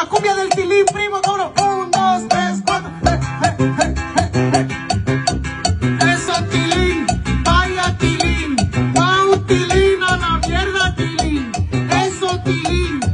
la cumbia del tilín, primo, cobro. Un, dos, tres, cuatro. Eh, tilín, vaya tilín. Wow, tilín, a la mierda, tilín. Eso, tilín.